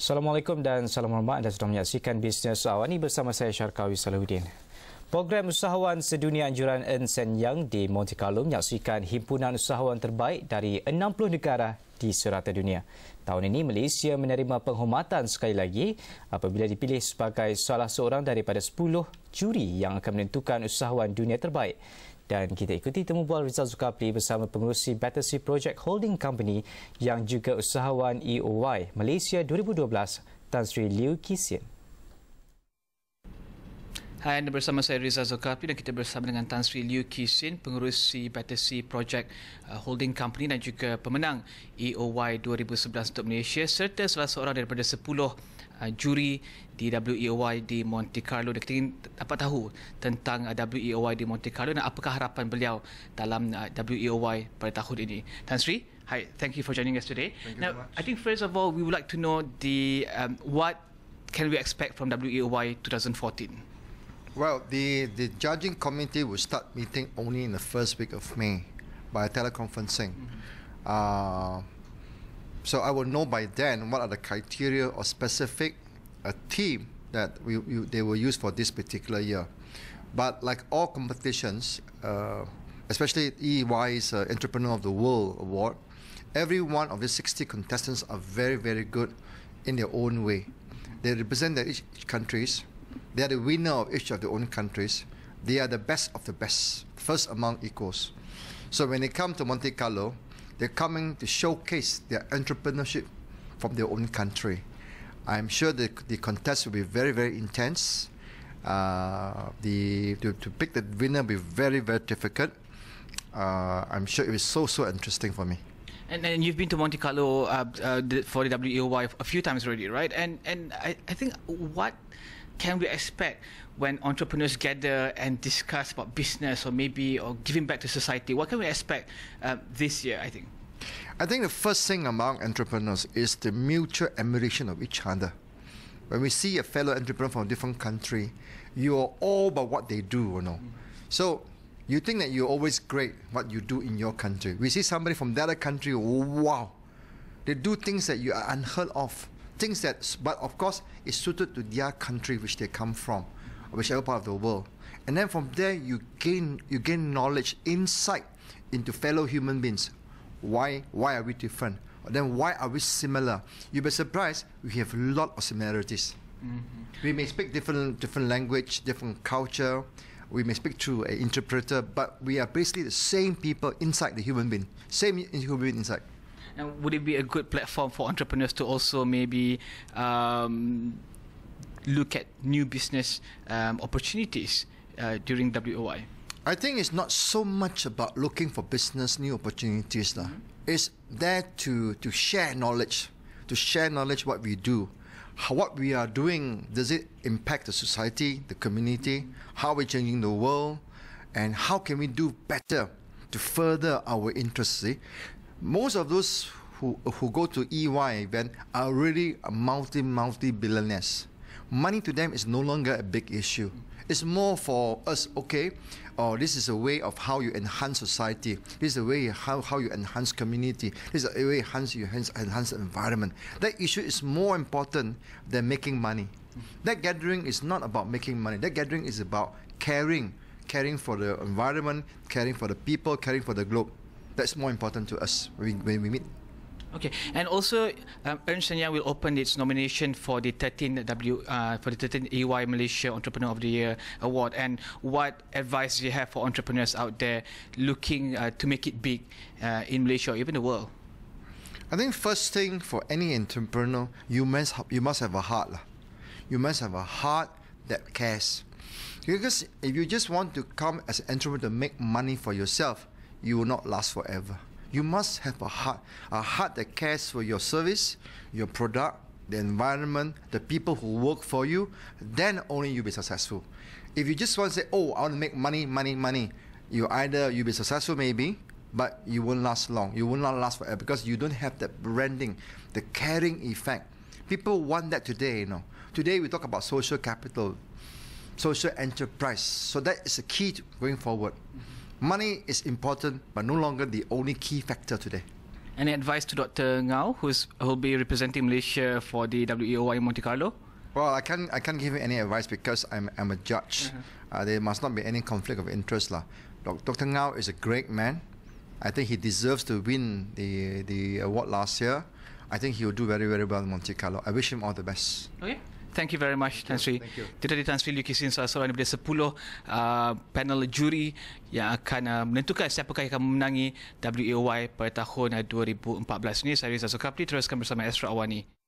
Assalamualaikum dan salam hormat anda sedang menyaksikan Bisnes Awal ini bersama saya Syarkawi Salahuddin. Program Usahawan Sedunia Anjuran Ernst Young di Monte Carlo menyaksikan himpunan usahawan terbaik dari 60 negara di serata dunia. Tahun ini Malaysia menerima penghormatan sekali lagi apabila dipilih sebagai salah seorang daripada 10 juri yang akan menentukan usahawan dunia terbaik. Dan kita ikuti temu bual Rizal Zulkafli bersama pengurusi Battersea Project Holding Company yang juga usahawan EOY Malaysia 2012, Tan Sri Liu Kisien. Hai, anda bersama saya Riza Zulkafli dan kita bersama dengan Tan Sri Liu Kisin, pengurusi Battersea Project uh, Holding Company dan juga pemenang EOY 2011 untuk Malaysia serta salah seorang daripada 10 uh, juri di WEOY di Monte Carlo. Dan kita ingin dapat tahu tentang uh, WEOY di Monte Carlo dan apakah harapan beliau dalam uh, WEOY pada tahun ini. Tan Sri, hi, thank you for joining us today. Thank you now, much. I think first of all, we would like to know the um, what can we expect from WEOY 2014? Well, the, the judging committee will start meeting only in the first week of May by teleconferencing. Uh, so I will know by then what are the criteria or specific uh, team that we, we, they will use for this particular year. But like all competitions, uh, especially EY's uh, Entrepreneur of the World Award, every one of the 60 contestants are very, very good in their own way. They represent their each countries. They are the winner of each of their own countries. They are the best of the best, first among equals. So when they come to Monte Carlo, they're coming to showcase their entrepreneurship from their own country. I'm sure the, the contest will be very, very intense. Uh, the to, to pick the winner will be very, very difficult. Uh, I'm sure it was so, so interesting for me. And, and you've been to Monte Carlo uh, uh, for the WEOY a few times already, right? And and I, I think what can we expect when entrepreneurs gather and discuss about business or maybe or giving back to society? What can we expect uh, this year? I think. I think the first thing among entrepreneurs is the mutual admiration of each other. When we see a fellow entrepreneur from a different country, you are all about what they do, you know. So you think that you're always great what you do in your country. We see somebody from the other country, wow, they do things that you are unheard of. Things that, but of course, is suited to their country which they come from, whichever part of the world. And then from there, you gain you gain knowledge, insight into fellow human beings. Why why are we different? Or then why are we similar? You'll be surprised. We have a lot of similarities. Mm-hmm. We may speak different different language, different culture. We may speak through an interpreter, but we are basically the same people inside the human being, same human being inside. And would it be a good platform for entrepreneurs to also maybe um, look at new business um, opportunities uh, during WEOY? I think it's not so much about looking for business new opportunities. lah. It's there to, to share knowledge, to share knowledge what we do. How, what we are doing, does it impact the society, the community? How we're changing the world? And how can we do better to further our interests? See? Most of those who, who go to EY event are really multi, multi billionaires money to them is no longer a big issue. It's more for us, okay, or this is a way of how you enhance society. This is a way how, how you enhance community. This is a way enhance you enhance, enhance environment. That issue is more important than making money. That gathering is not about making money. That gathering is about caring, caring for the environment, caring for the people, caring for the globe. That's more important to us when we, when we meet. Okay, and also um, Ernst Young will open its nomination for the 13 W uh, for the 13 EY Malaysia Entrepreneur of the Year award. And what advice do you have for entrepreneurs out there looking uh, to make it big uh, in Malaysia or even the world? I think first thing for any entrepreneur, you must you must have a heart. lah. You must have a heart that cares. Because if you just want to come as an entrepreneur to make money for yourself, you will not last forever. You must have a heart, a heart that cares for your service, your product, the environment, the people who work for you. Then only you'll be successful. If you just want to say, "Oh, I want to make money, money, money," you either you'll be successful maybe, but you won't last long. You will not last forever because you don't have that branding, the caring effect. People want that today, you know. Today we talk about social capital, social enterprise. So that is a key to going forward. Money is important, but no longer the only key factor today. Any advice to Dr. Ngau, who's who'll be representing Malaysia for the WEOY in Monte Carlo? Well, I can't I can't give you any advice because I'm I'm a judge. Uh, there must not be any conflict of interest, lah. Dr. Ngau is a great man. I think he deserves to win the the award last year. I think he will do very very well in Monte Carlo. I wish him all the best. Okay. Thank you very much, Tan Sri. Itu tadi Tan Sri Liu Kisin, salah seorang daripada 10 uh, panel juri yang akan uh, menentukan siapakah yang akan memenangi WAOY pada tahun uh, 2014 ini. Saya Rizal Sokapli, teruskan bersama Esra Awani.